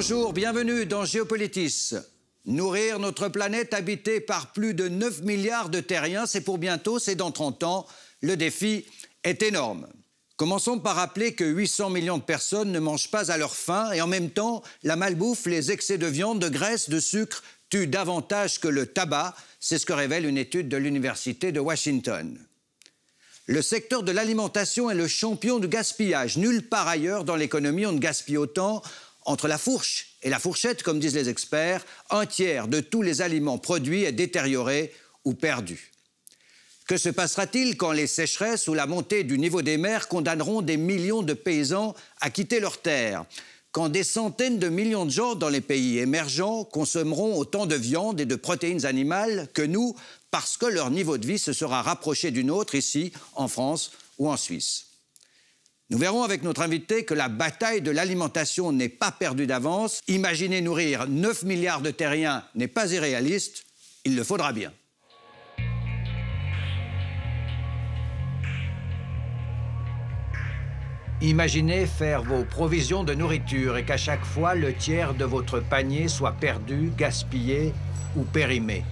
Bonjour, bienvenue dans Géopolitis. Nourrir notre planète habitée par plus de 9 milliards de terriens, c'est pour bientôt, c'est dans 30 ans. Le défi est énorme. Commençons par rappeler que 800 millions de personnes ne mangent pas à leur faim et en même temps, la malbouffe, les excès de viande, de graisse, de sucre tuent davantage que le tabac. C'est ce que révèle une étude de l'Université de Washington. Le secteur de l'alimentation est le champion du gaspillage. Nulle part ailleurs dans l'économie on ne gaspille autant. Entre la fourche et la fourchette, comme disent les experts, un tiers de tous les aliments produits est détérioré ou perdu. Que se passera-t-il quand les sécheresses ou la montée du niveau des mers condamneront des millions de paysans à quitter leurs terres? Quand des centaines de millions de gens dans les pays émergents consommeront autant de viande et de protéines animales que nous, parce que leur niveau de vie se sera rapproché d'une autre ici, en France ou en Suisse? Nous verrons avec notre invité que la bataille de l'alimentation n'est pas perdue d'avance. Imaginer nourrir 9 milliards de terriens n'est pas irréaliste, il le faudra bien. Imaginez faire vos provisions de nourriture et qu'à chaque fois le tiers de votre panier soit perdu, gaspillé ou périmé.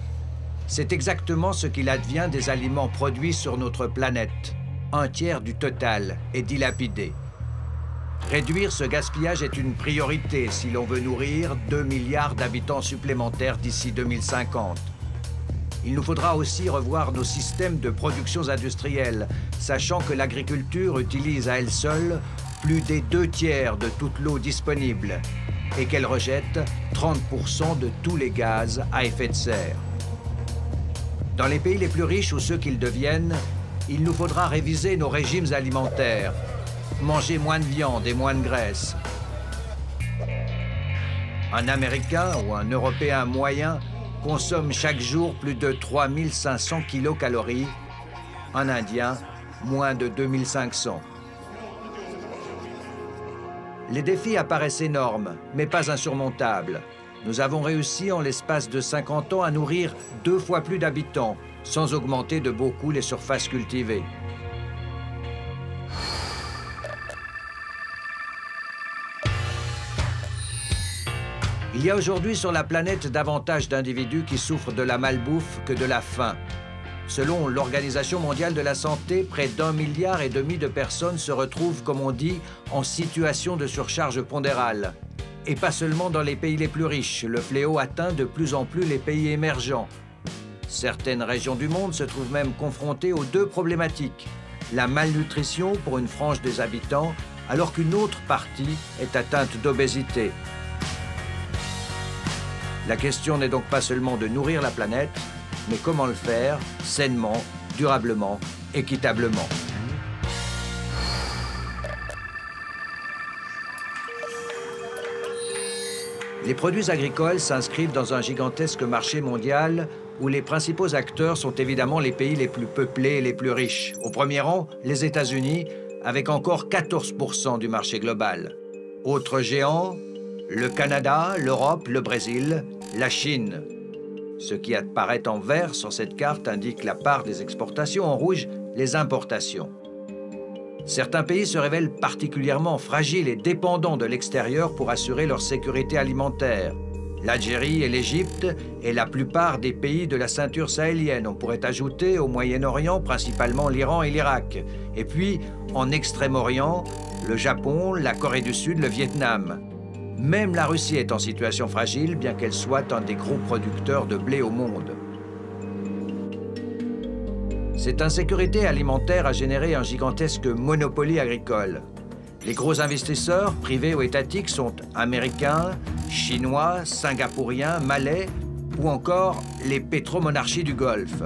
C'est exactement ce qu'il advient des aliments produits sur notre planète. Un tiers du total est dilapidé. Réduire ce gaspillage est une priorité si l'on veut nourrir 2 milliards d'habitants supplémentaires d'ici 2050. Il nous faudra aussi revoir nos systèmes de production industrielle, sachant que l'agriculture utilise à elle seule plus des deux tiers de toute l'eau disponible et qu'elle rejette 30% de tous les gaz à effet de serre. Dans les pays les plus riches ou ceux qu'ils deviennent, il nous faudra réviser nos régimes alimentaires, manger moins de viande et moins de graisse. Un Américain ou un Européen moyen consomme chaque jour plus de 3500 kilocalories, un Indien moins de 2500. Les défis apparaissent énormes, mais pas insurmontables. Nous avons réussi en l'espace de 50 ans à nourrir deux fois plus d'habitants, sans augmenter de beaucoup les surfaces cultivées. Il y a aujourd'hui sur la planète davantage d'individus qui souffrent de la malbouffe que de la faim. Selon l'Organisation mondiale de la santé, près d'un milliard et demi de personnes se retrouvent, comme on dit, en situation de surcharge pondérale. Et pas seulement dans les pays les plus riches, le fléau atteint de plus en plus les pays émergents. Certaines régions du monde se trouvent même confrontées aux deux problématiques. La malnutrition pour une frange des habitants, alors qu'une autre partie est atteinte d'obésité. La question n'est donc pas seulement de nourrir la planète, mais comment le faire sainement, durablement, équitablement. Les produits agricoles s'inscrivent dans un gigantesque marché mondial où les principaux acteurs sont évidemment les pays les plus peuplés et les plus riches. Au premier rang, les États-Unis, avec encore 14% du marché global. Autres géants, le Canada, l'Europe, le Brésil, la Chine. Ce qui apparaît en vert sur cette carte indique la part des exportations, en rouge, les importations. Certains pays se révèlent particulièrement fragiles et dépendants de l'extérieur pour assurer leur sécurité alimentaire. L'Algérie et l'Égypte et la plupart des pays de la ceinture sahélienne. On pourrait ajouter au Moyen-Orient principalement l'Iran et l'Irak. Et puis, en Extrême-Orient, le Japon, la Corée du Sud, le Vietnam. Même la Russie est en situation fragile, bien qu'elle soit un des gros producteurs de blé au monde. Cette insécurité alimentaire a généré un gigantesque monopole agricole. Les gros investisseurs, privés ou étatiques, sont américains, chinois, singapouriens, malais ou encore les pétromonarchies du Golfe.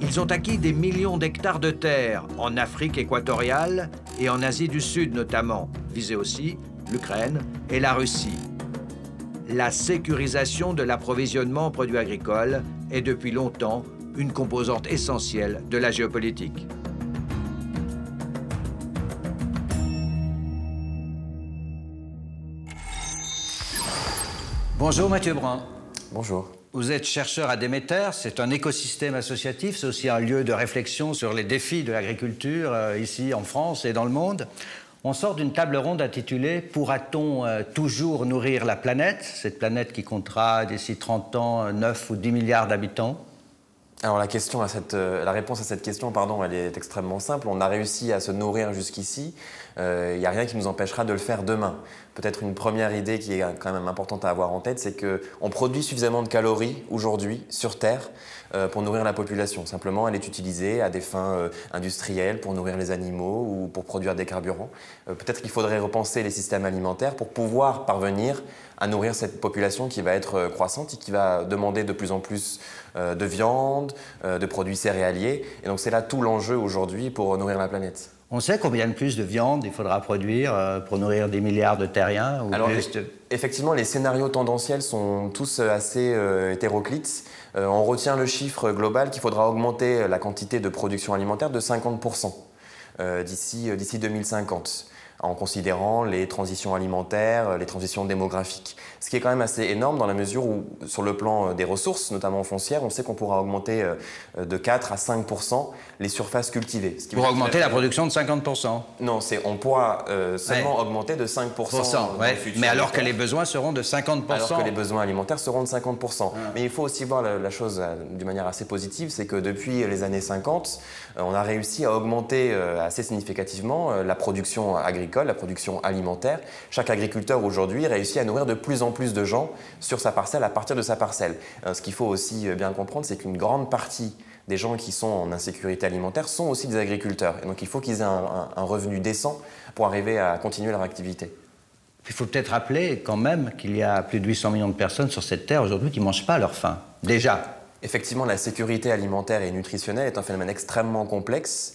Ils ont acquis des millions d'hectares de terre en Afrique équatoriale et en Asie du Sud notamment, visés aussi l'Ukraine et la Russie. La sécurisation de l'approvisionnement en produits agricoles est depuis longtemps une composante essentielle de la géopolitique. Bonjour Mathieu Brun. Bonjour. Vous êtes chercheur à Déméter, c'est un écosystème associatif, c'est aussi un lieu de réflexion sur les défis de l'agriculture euh, ici en France et dans le monde. On sort d'une table ronde intitulée Pourra-t-on euh, toujours nourrir la planète? Cette planète qui comptera d'ici 30 ans 9 ou 10 milliards d'habitants. Alors la, question euh, réponse à cette question, pardon, elle est extrêmement simple. On a réussi à se nourrir jusqu'ici. Il euh, n'y a rien qui nous empêchera de le faire demain. Peut-être une première idée qui est quand même importante à avoir en tête, c'est qu'on produit suffisamment de calories aujourd'hui sur Terre euh, pour nourrir la population. Simplement, elle est utilisée à des fins euh, industrielles pour nourrir les animaux ou pour produire des carburants. Euh, peut-être qu'il faudrait repenser les systèmes alimentaires pour pouvoir parvenir à nourrir cette population qui va être croissante et qui va demander de plus en plus de viande, de produits céréaliers. Et donc c'est là tout l'enjeu aujourd'hui pour nourrir la planète. On sait combien de plus de viande il faudra produire pour nourrir des milliards de terriens ou Alors, Effectivement, les scénarios tendanciels sont tous assez hétéroclites. Euh, on retient le chiffre global qu'il faudra augmenter la quantité de production alimentaire de 50% euh, d'ici 2050 en considérant les transitions alimentaires, les transitions démographiques. Ce qui est quand même assez énorme dans la mesure où, sur le plan euh, des ressources, notamment foncières, on sait qu'on pourra augmenter euh, de 4 à 5 les surfaces cultivées. Ce qui Pour augmenter la production de 50 Non, on pourra euh, seulement augmenter de 5 Mais alors que les besoins seront de 50 Alors que les besoins alimentaires seront de 50 ah. Mais il faut aussi voir la, chose d'une manière assez positive, c'est que depuis les années 50, on a réussi à augmenter assez significativement la production agricole la production alimentaire. Chaque agriculteur aujourd'hui réussit à nourrir de plus en plus de gens sur sa parcelle à partir de sa parcelle. Euh, ce qu'il faut aussi euh, bien comprendre, c'est qu'une grande partie des gens qui sont en insécurité alimentaire sont aussi des agriculteurs. Et donc il faut qu'ils aient un, un revenu décent pour arriver à continuer leur activité. Il faut peut-être rappeler quand même qu'il y a plus de 800 millions de personnes sur cette terre aujourd'hui qui ne mangent pas à leur faim. Déjà. Effectivement, la sécurité alimentaire et nutritionnelle est un phénomène extrêmement complexe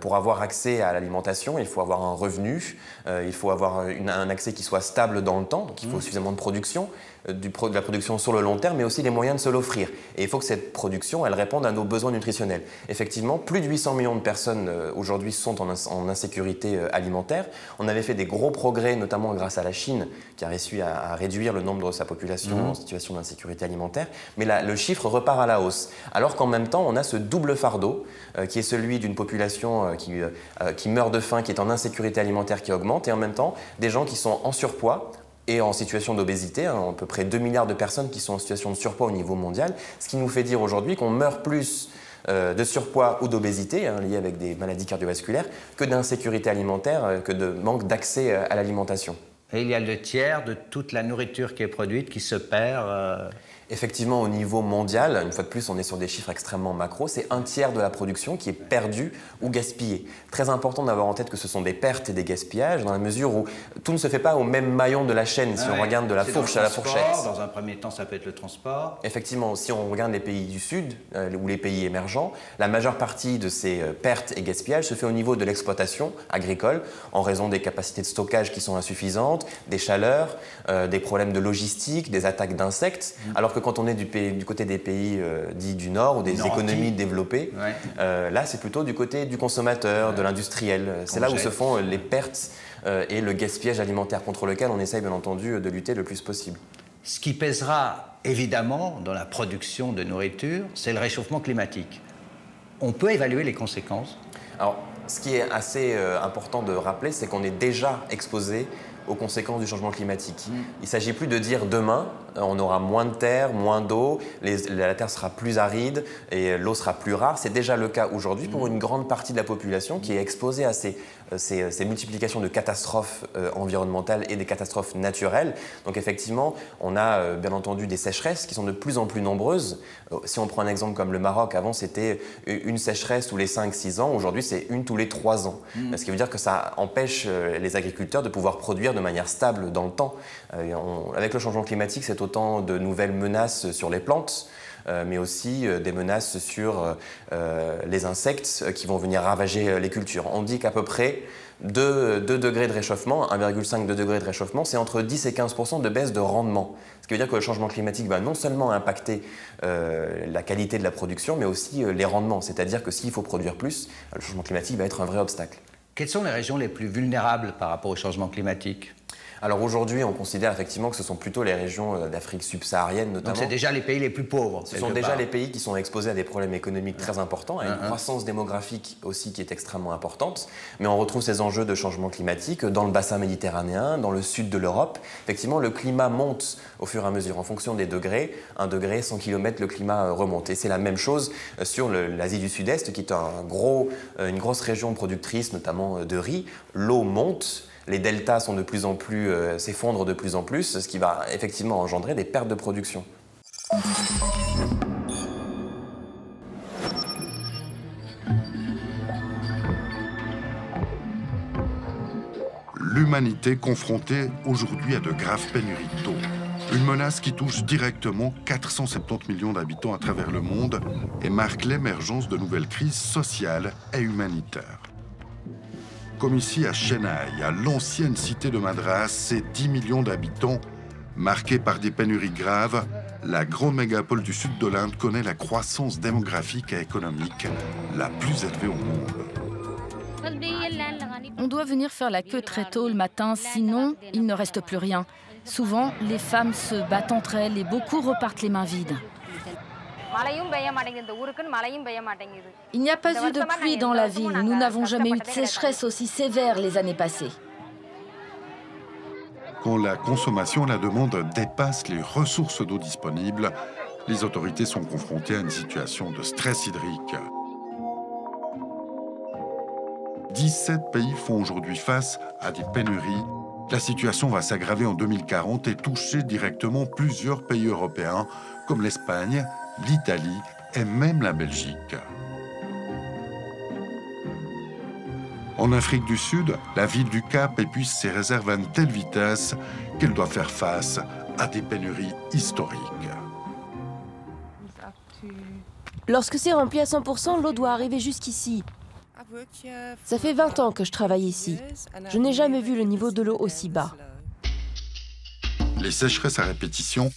pour avoir accès à l'alimentation, il faut avoir un revenu, euh, il faut avoir un accès qui soit stable dans le temps, donc il faut mmh. suffisamment de production, euh, du, de la production sur le long terme, mais aussi les moyens de se l'offrir. Et il faut que cette production, elle réponde à nos besoins nutritionnels. Effectivement, plus de 800 millions de personnes aujourd'hui sont en, insécurité alimentaire. On avait fait des gros progrès, notamment grâce à la Chine, qui a réussi à, réduire le nombre de sa population mmh. en situation d'insécurité alimentaire. Mais là, le chiffre repart à la hausse. Alors qu'en même temps, on a ce double fardeau, qui est celui d'une population euh, qui, euh, euh, qui meurt de faim, qui est en insécurité alimentaire qui augmente, et en même temps des gens qui sont en surpoids, et en situation d'obésité, hein, à peu près 2 milliards de personnes qui sont en situation de surpoids au niveau mondial, ce qui nous fait dire aujourd'hui qu'on meurt plus de surpoids ou d'obésité, hein, liés avec des maladies cardiovasculaires, que d'insécurité alimentaire, que de manque d'accès à l'alimentation. Et il y a le tiers de toute la nourriture qui est produite qui se perd. Effectivement, au niveau mondial, une fois de plus, on est sur des chiffres extrêmement macro, c'est un tiers de la production qui est perdue ou gaspillée. Très important d'avoir en tête que ce sont des pertes et des gaspillages, dans la mesure où tout ne se fait pas au même maillon de la chaîne, si on regarde de la fourche à la fourchette. Dans un premier temps, ça peut être le transport. Effectivement, si on regarde les pays du Sud euh, ou les pays émergents, la majeure partie de ces euh, pertes et gaspillages se fait au niveau de l'exploitation agricole, en raison des capacités de stockage qui sont insuffisantes, des chaleurs, euh, des problèmes de logistique, des attaques d'insectes. Mm. Alors que quand on est du, côté des pays euh, dits du Nord ou des économies développées, euh, là c'est plutôt du côté du consommateur, de l'industriel. C'est là où se font euh, les pertes et le gaspillage alimentaire contre lequel on essaye bien entendu de lutter le plus possible. Ce qui pèsera évidemment dans la production de nourriture, c'est le réchauffement climatique. On peut évaluer les conséquences Alors, ce qui est assez important de rappeler, c'est qu'on est déjà exposé aux conséquences du changement climatique. Mm. Il ne s'agit plus de dire demain, euh, on aura moins de terre, moins d'eau, la terre sera plus aride et l'eau sera plus rare. C'est déjà le cas aujourd'hui pour mm. une grande partie de la population qui est exposée à ces, euh, euh, ces, multiplications de catastrophes environnementales et des catastrophes naturelles. Donc effectivement, on a bien entendu des sécheresses qui sont de plus en plus nombreuses. Si on prend un exemple comme le Maroc, avant c'était une sécheresse tous les 5-6 ans, aujourd'hui c'est une tous les 3 ans. Mm. Ce qui veut dire que ça empêche les agriculteurs de pouvoir produire de manière stable dans le temps. avec le changement climatique, c'est autant de nouvelles menaces sur les plantes, euh, mais aussi euh, des menaces sur euh, les insectes qui vont venir ravager les cultures. On dit qu'à peu près 2, degrés de réchauffement, 1,5 degrés de réchauffement, c'est entre 10 et 15 de baisse de rendement. Ce qui veut dire que le changement climatique va non seulement impacter la qualité de la production, mais aussi les rendements. C'est-à-dire que s'il faut produire plus, le changement climatique va être un vrai obstacle. Quelles sont les régions les plus vulnérables par rapport au changement climatique? Alors aujourd'hui, on considère effectivement que ce sont plutôt les régions euh, d'Afrique subsaharienne notamment. Donc c'est déjà les pays les plus pauvres. Ce sont déjà les pays qui sont exposés à des problèmes économiques très importants, à une croissance démographique aussi qui est extrêmement importante. Mais on retrouve ces enjeux de changement climatique dans le bassin méditerranéen, dans le sud de l'Europe. Effectivement, le climat monte au fur et à mesure en fonction des degrés. Un degré, 100 km, le climat euh, remonte. Et c'est la même chose euh, sur l'Asie du Sud-Est, qui est un gros, une grosse région productrice, notamment de riz. L'eau monte les deltas sont de plus en plus euh, s'effondrent de plus en plus, ce qui va effectivement engendrer des pertes de production. L'humanité confrontée aujourd'hui à de graves pénuries d'eau. Une menace qui touche directement 470 millions d'habitants à travers le monde et marque l'émergence de nouvelles crises sociales et humanitaires comme ici à Chennai, à l'ancienne cité de Madras, ces 10 millions d'habitants, marqués par des pénuries graves, la grande mégapole du sud de l'Inde connaît la croissance démographique et économique la plus élevée au monde. On doit venir faire la queue très tôt le matin, sinon il ne reste plus rien. Souvent, les femmes se battent entre elles et beaucoup repartent les mains vides. Il n'y a pas eu de pluie dans la ville. Nous n'avons jamais eu de sécheresse aussi sévère les années passées. Quand la consommation et la demande dépassent les ressources d'eau disponibles, les autorités sont confrontées à une situation de stress hydrique. 17 pays font aujourd'hui face à des pénuries. La situation va s'aggraver en 2040 et toucher directement plusieurs pays européens comme l'Espagne, l'Italie et même la Belgique. En Afrique du Sud, la ville du Cap épuise ses réserves à une telle vitesse qu'elle doit faire face à des pénuries historiques. Lorsque c'est rempli à 100%, l'eau doit arriver jusqu'ici. Ça fait 20 ans que je travaille ici. Je n'ai jamais vu le niveau de l'eau aussi bas. Les sécheresses à répétition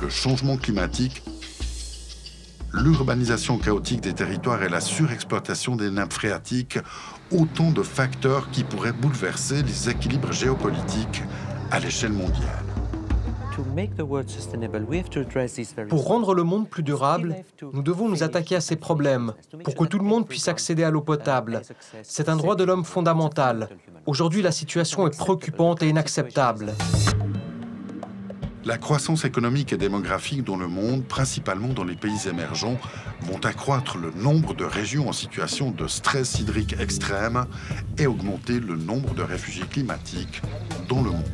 le changement climatique, l'urbanisation chaotique des territoires et la surexploitation des nappes phréatiques, autant de facteurs qui pourraient bouleverser les équilibres géopolitiques à l'échelle mondiale. Pour rendre le monde plus durable, nous devons nous attaquer à ces problèmes pour que tout le monde puisse accéder à l'eau potable. C'est un droit de l'homme fondamental. Aujourd'hui, la situation est préoccupante et inacceptable. La croissance économique et démographique dans le monde, principalement dans les pays émergents, vont accroître le nombre de régions en situation de stress hydrique extrême et augmenter le nombre de réfugiés climatiques dans le monde.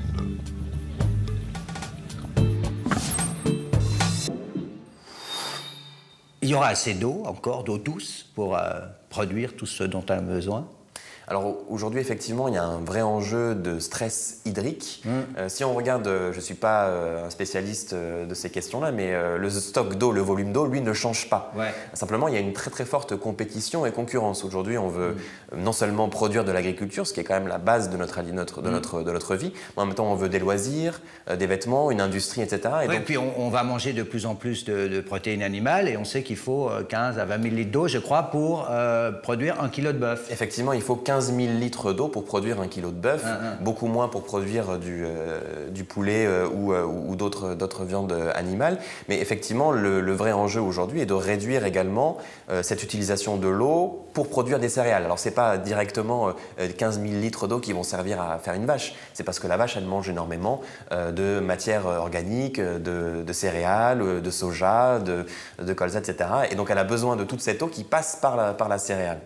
Il y aura assez d'eau, encore d'eau douce, pour euh, produire tout ce dont on a besoin alors aujourd'hui, effectivement, il y a un vrai enjeu de stress hydrique. Mm. Euh, si on regarde, euh, je ne suis pas euh, un spécialiste de ces questions-là, mais le stock d'eau, le volume d'eau, lui, ne change pas. Simplement, il y a une très très forte compétition et concurrence. Aujourd'hui, on veut mm. non seulement produire de l'agriculture, ce qui est quand même la base de notre, notre, de mm. notre, de notre vie, mais en même temps, on veut des loisirs, des vêtements, une industrie, etc. Et, puis on, va manger de plus en plus de, protéines animales et on sait qu'il faut 15 à 20 000 litres d'eau, je crois, pour produire un kilo de bœuf. Effectivement, il faut 15 15 000 litres d'eau pour produire un kilo de bœuf, ah, ah. beaucoup moins pour produire du, euh, du poulet euh, ou, euh, ou d'autres viandes animales. Mais effectivement, le, vrai enjeu aujourd'hui est de réduire également cette utilisation de l'eau pour produire des céréales. Alors, ce n'est pas directement 15 000 litres d'eau qui vont servir à faire une vache. C'est parce que la vache, elle mange énormément de matières organiques, de, de céréales, de soja, de, de colza, etc. Et donc, elle a besoin de toute cette eau qui passe par la, par la céréale.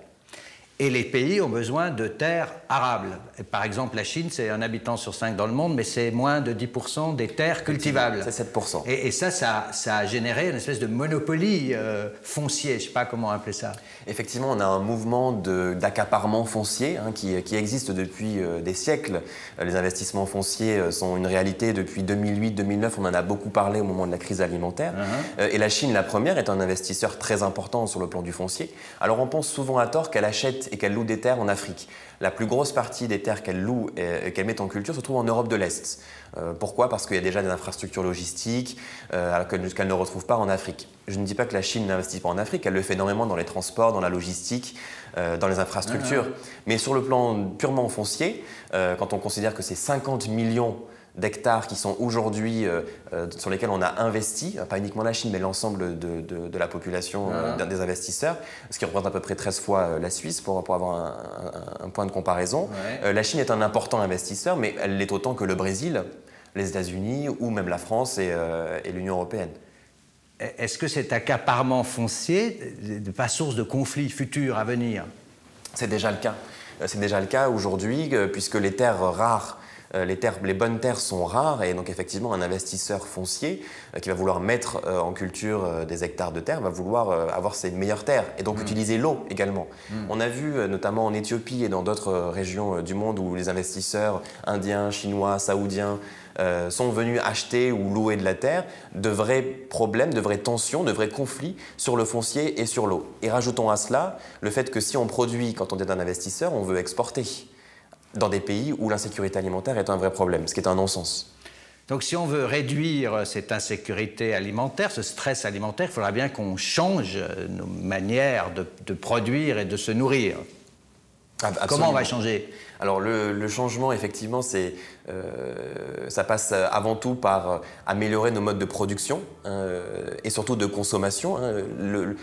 Et les pays ont besoin de terres arables. par exemple, la Chine, c'est un habitant sur cinq dans le monde, mais c'est moins de 10% des terres cultivables. C'est 7%. Et, ça, ça, a généré une espèce de monopolie euh, foncier, je ne sais pas comment appeler ça. Effectivement, on a un mouvement d'accaparement foncier hein, qui, existe depuis euh, des siècles. Les investissements fonciers euh, sont une réalité depuis 2008-2009. On en a beaucoup parlé au moment de la crise alimentaire. Uh-huh. et la Chine, la première, est un investisseur très important sur le plan du foncier. Alors on pense souvent à tort qu'elle achète et qu'elle loue des terres en Afrique. La plus grosse partie des terres qu'elle loue et, qu'elle met en culture se trouve en Europe de l'Est. Euh, pourquoi? Parce qu'il y a déjà des infrastructures logistiques euh, qu'elle ne retrouve pas en Afrique. Je ne dis pas que la Chine n'investit pas en Afrique, elle le fait énormément dans les transports, dans la logistique, euh, dans les infrastructures. Ah, Mais sur le plan purement foncier, quand on considère que c'est 50 millions d'hectares qui sont aujourd'hui euh, euh, sur lesquels on a investi, pas uniquement la Chine, mais l'ensemble de, la population euh, des investisseurs, ce qui représente à peu près 13 fois la Suisse pour, pour avoir un, point de comparaison. la Chine est un important investisseur, mais elle l'est autant que le Brésil, les États-Unis ou même la France et, et l'Union européenne. Est-ce que cet accaparement foncier n'est pas source de conflits futurs à venir? C'est déjà le cas. C'est déjà le cas aujourd'hui, puisque les terres rares euh, les, terres, les bonnes terres sont rares et donc effectivement un investisseur foncier euh, qui va vouloir mettre euh, en culture des hectares de terre va vouloir avoir ses meilleures terres et donc mm. utiliser l'eau également. Mm. On a vu notamment en Éthiopie et dans d'autres régions du monde où les investisseurs indiens, chinois, saoudiens sont venus acheter ou louer de la terre, de vrais problèmes, de vraies tensions, de vrais conflits sur le foncier et sur l'eau. Et rajoutons à cela le fait que si on produit quand on est un investisseur, on veut exporter dans des pays où l'insécurité alimentaire est un vrai problème, ce qui est un non-sens. Donc si on veut réduire cette insécurité alimentaire, ce stress alimentaire, il faudra bien qu'on change nos manières de, produire et de se nourrir. Ah, Comment on va changer? Alors le, changement, effectivement, c'est, euh, ça passe avant tout par euh, améliorer nos modes de production euh, et surtout de consommation. Hein.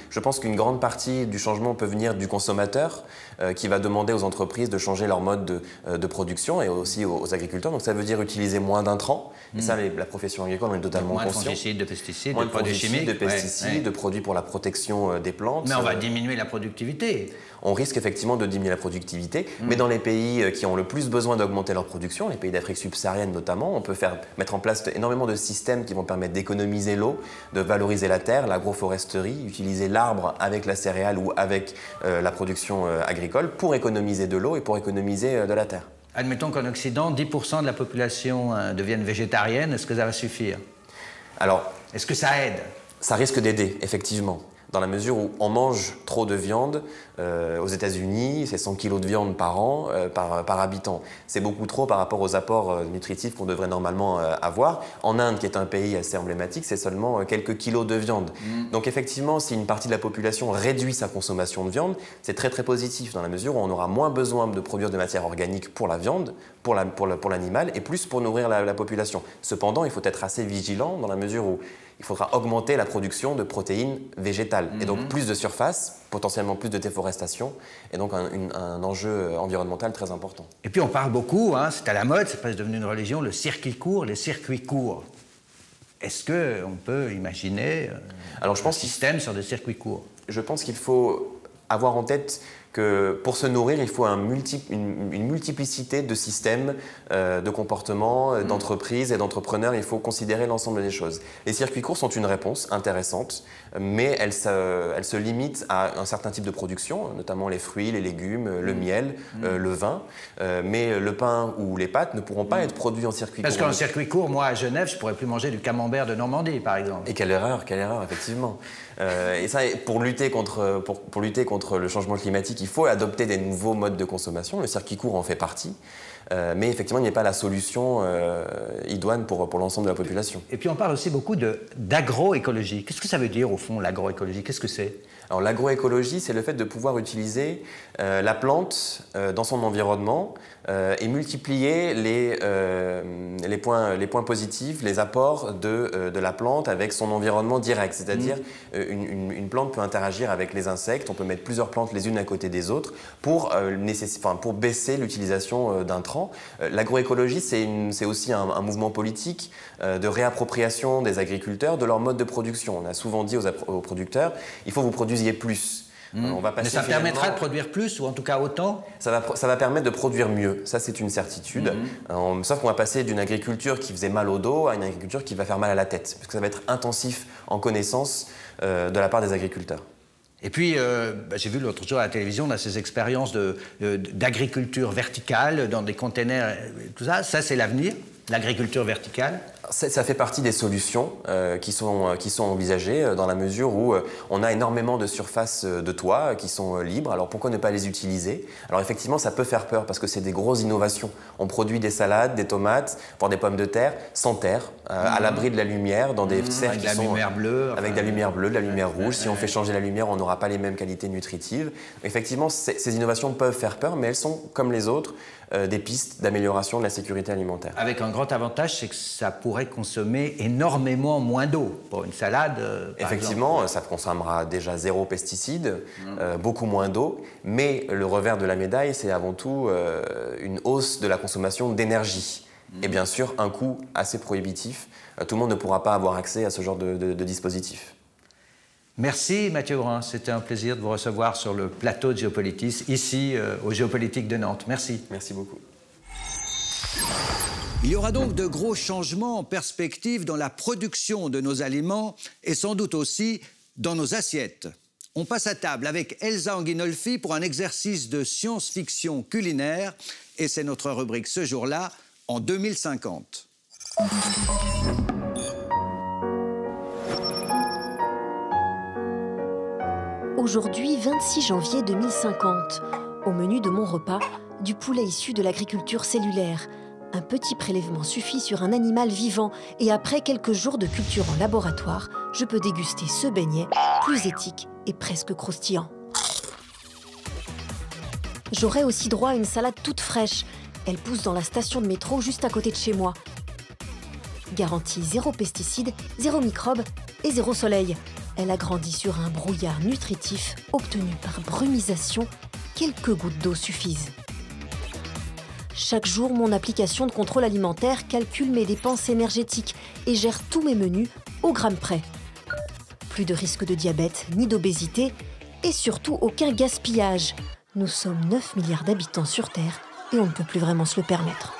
je pense qu'une grande partie du changement peut venir du consommateur qui va demander aux entreprises de changer leur mode de, production et aussi aux, agriculteurs. Donc ça veut dire utiliser moins d'intrants. Et ça, hmm. la profession agricole en est totalement moins conscient. Moins de pesticides, de, produits chimiques. de pesticides, de produits pour la protection des plantes. Mais on va diminuer la productivité. On risque effectivement de diminuer la productivité, hmm. mais dans les pays euh, qui ont le plus besoin d'augmenter leur production, les pays d'Afrique subsaharienne notamment, on peut faire, mettre en place énormément de systèmes qui vont permettre d'économiser l'eau, de valoriser la terre, l'agroforesterie, utiliser l'arbre avec la céréale ou avec euh, la production euh, agricole pour économiser de l'eau et pour économiser de la terre. Admettons qu'en Occident, 10% de la population devienne végétarienne, est-ce que ça va suffire? Alors, est-ce que ça aide? Ça risque d'aider, effectivement dans la mesure où on mange trop de viande. Euh, aux États-Unis, c'est 100 kg de viande par an, euh, par, par, habitant. C'est beaucoup trop par rapport aux apports euh, nutritifs qu'on devrait normalement avoir. En Inde, qui est un pays assez emblématique, c'est seulement quelques kilos de viande. Mm. Donc effectivement, si une partie de la population réduit sa consommation de viande, c'est très très positif dans la mesure où on aura moins besoin de produire de matière organique pour la viande, pour l'animal, la, pour, et plus pour nourrir la, la population. Cependant, il faut être assez vigilant dans la mesure où il faudra augmenter la production de protéines végétales. Et donc mhm. plus de surface, potentiellement plus de déforestation, et donc un, enjeu environnemental très important. Et puis on parle beaucoup, hein, c'est à la mode, c'est presque devenu une religion, le circuit court, les circuits courts. Est-ce qu'on peut imaginer euh, Alors, je pense un système sur des circuits courts? Je pense qu'il faut avoir en tête que pour se nourrir, il faut un une, multiplicité de systèmes, euh, de comportements, euh, mm. d'entreprises et d'entrepreneurs. Il faut considérer l'ensemble des choses. Les circuits courts sont une réponse intéressante, mais elle se, elle se limite à un certain type de production, notamment les fruits, les légumes, le mm. miel, mm. Euh, le vin. mais le pain ou les pâtes ne pourront pas être produits en circuit court. Parce qu'en circuit court, moi à Genève, je pourrais plus manger du camembert de Normandie, par exemple. Et quelle erreur, quelle erreur, effectivement. Et ça, pour lutter contre, pour, pour lutter contre le changement climatique, il faut adopter des nouveaux modes de consommation. Le circuit court en fait partie. Euh, mais effectivement, il n'y a pas la solution euh, idoine pour, pour l'ensemble de la population. Et puis on parle aussi beaucoup d'agroécologie. Qu'est-ce que ça veut dire au fond l'agroécologie? Qu'est-ce que c'est? Alors l'agroécologie, c'est le fait de pouvoir utiliser euh, la plante dans son environnement et multiplier les, les, points, les points positifs, les apports de, de la plante avec son environnement direct. C'est-à-dire, mm. une, une, plante peut interagir avec les insectes, on peut mettre plusieurs plantes les unes à côté des autres pour, enfin, pour baisser l'utilisation d'intrants. L'agroécologie, c'est aussi un, un, mouvement politique de réappropriation des agriculteurs de leur mode de production. On a souvent dit aux, aux producteurs, il faut que vous produisiez plus. Hmm. Mais ça permettra de produire plus, ou en tout cas autant? Ça va, ça va permettre de produire mieux, ça c'est une certitude. Hmm. sauf qu'on va passer d'une agriculture qui faisait mal au dos à une agriculture qui va faire mal à la tête, parce que ça va être intensif en connaissance euh, de la part des agriculteurs. Et puis, euh, bah, j'ai vu l'autre jour à la télévision, on a ces expériences d'agriculture verticale dans des containers, tout ça. Ça, c'est l'avenir l'agriculture verticale ça fait partie des solutions euh, qui, sont, euh, qui sont envisagées euh, dans la mesure où on a énormément de surfaces de toit qui sont libres. Alors pourquoi ne pas les utiliser? Alors effectivement, ça peut faire peur parce que c'est des grosses innovations. On produit des salades, des tomates, voire des pommes de terre sans terre, à mmh. l'abri de la lumière, dans des mmh. serres qui sont lumière bleue, avec de la lumière bleue, de la lumière rouge. Si on fait changer la lumière, on n'aura pas les mêmes qualités nutritives. Effectivement, ces innovations peuvent faire peur, mais elles sont comme les autres des pistes d'amélioration de la sécurité alimentaire. Avec un grand avantage, c'est que ça pourrait consommer énormément moins d'eau. Pour une salade, euh, Effectivement, ça consommera déjà zéro pesticide, mmh. euh, beaucoup moins d'eau, mais le revers de la médaille, c'est avant tout une hausse de la consommation d'énergie. Mmh. Et bien sûr, un coût assez prohibitif. tout le monde ne pourra pas avoir accès à ce genre de dispositif. Merci Mathieu Brun, c'était un plaisir de vous recevoir sur le plateau de Géopolitis, ici euh, au Géopolitique de Nantes. Merci. Merci beaucoup. Il y aura donc de gros changements en perspective dans la production de nos aliments et sans doute aussi dans nos assiettes. On passe à table avec Elsa Anguinolfi pour un exercice de science-fiction culinaire et c'est notre rubrique ce jour-là en 2050. Aujourd'hui, 26 janvier 2050. Au menu de mon repas, du poulet issu de l'agriculture cellulaire. Un petit prélèvement suffit sur un animal vivant et après quelques jours de culture en laboratoire, je peux déguster ce beignet, plus éthique et presque croustillant. J'aurai aussi droit à une salade toute fraîche. Elle pousse dans la station de métro juste à côté de chez moi. Garantie zéro pesticides, zéro microbes et zéro soleil. Elle a grandi sur un brouillard nutritif obtenu par brumisation. Quelques gouttes d'eau suffisent. Chaque jour, mon application de contrôle alimentaire calcule mes dépenses énergétiques et gère tous mes menus au gramme près. Plus de risque de diabète ni d'obésité et surtout aucun gaspillage. Nous sommes 9 milliards d'habitants sur Terre et on ne peut plus vraiment se le permettre.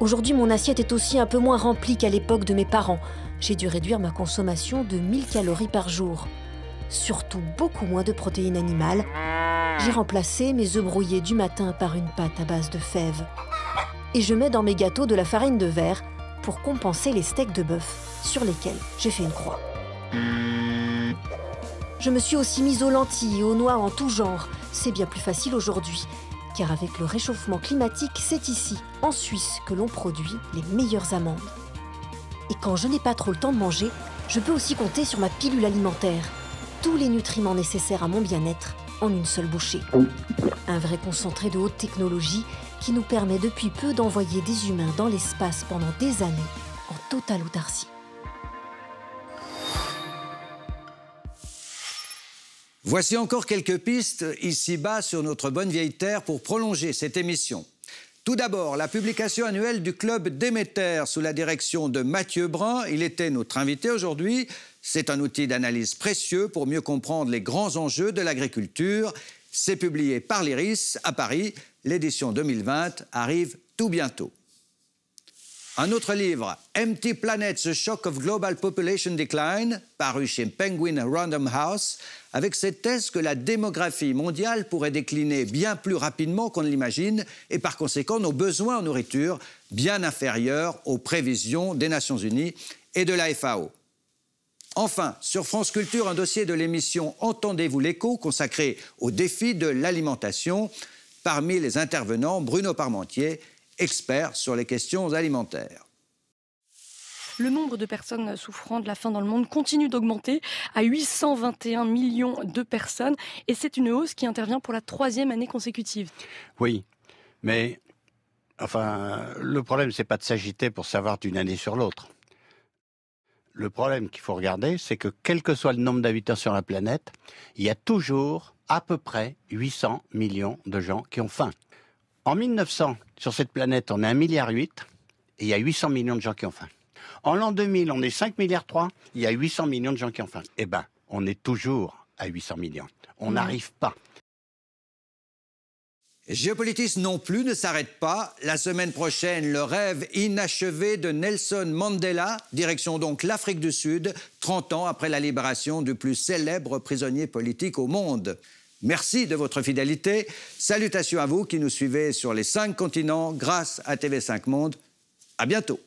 Aujourd'hui, mon assiette est aussi un peu moins remplie qu'à l'époque de mes parents j'ai dû réduire ma consommation de 1000 calories par jour. Surtout beaucoup moins de protéines animales. J'ai remplacé mes œufs brouillés du matin par une pâte à base de fèves. Et je mets dans mes gâteaux de la farine de verre pour compenser les steaks de bœuf sur lesquels j'ai fait une croix. Je me suis aussi mise aux lentilles et aux noix en tout genre. C'est bien plus facile aujourd'hui, car avec le réchauffement climatique, c'est ici, en Suisse, que l'on produit les meilleures amandes. Et quand je n'ai pas trop le temps de manger, je peux aussi compter sur ma pilule alimentaire. Tous les nutriments nécessaires à mon bien-être en une seule bouchée. Un vrai concentré de haute technologie qui nous permet depuis peu d'envoyer des humains dans l'espace pendant des années en totale autarcie. Voici encore quelques pistes ici-bas sur notre bonne vieille Terre pour prolonger cette émission. Tout d'abord, la publication annuelle du Club Déméter sous la direction de Mathieu Brun. Il était notre invité aujourd'hui. C'est un outil d'analyse précieux pour mieux comprendre les grands enjeux de l'agriculture. C'est publié par l'IRIS à Paris. L'édition 2020 arrive tout bientôt. Un autre livre, Empty Planets, The Shock of Global Population Decline, paru chez Penguin Random House, avec cette thèse que la démographie mondiale pourrait décliner bien plus rapidement qu'on ne l'imagine et par conséquent nos besoins en nourriture bien inférieurs aux prévisions des Nations Unies et de la FAO. Enfin, sur France Culture, un dossier de l'émission Entendez-vous l'écho consacré au défi de l'alimentation. Parmi les intervenants, Bruno Parmentier expert sur les questions alimentaires. Le nombre de personnes souffrant de la faim dans le monde continue d'augmenter à 821 millions de personnes et c'est une hausse qui intervient pour la troisième année consécutive. Oui, mais enfin, le problème, c'est pas de s'agiter pour savoir d'une année sur l'autre. Le problème qu'il faut regarder, c'est que quel que soit le nombre d'habitants sur la planète, il y a toujours à peu près 800 millions de gens qui ont faim. En 1900, sur cette planète, on est 1,8 milliard et il y a 800 millions de gens qui ont faim. En l'an 2000, on est 5 milliards 3, il y a 800 millions de gens qui ont faim. Eh ben, on est toujours à 800 millions. On n'arrive pas. Géopolitis non plus ne s'arrête pas. La semaine prochaine, le rêve inachevé de Nelson Mandela, direction donc l'Afrique du Sud, 30 ans après la libération du plus célèbre prisonnier politique au monde. Merci de votre fidélité. Salutations à vous qui nous suivez sur les cinq continents grâce à TV5 Monde. À bientôt.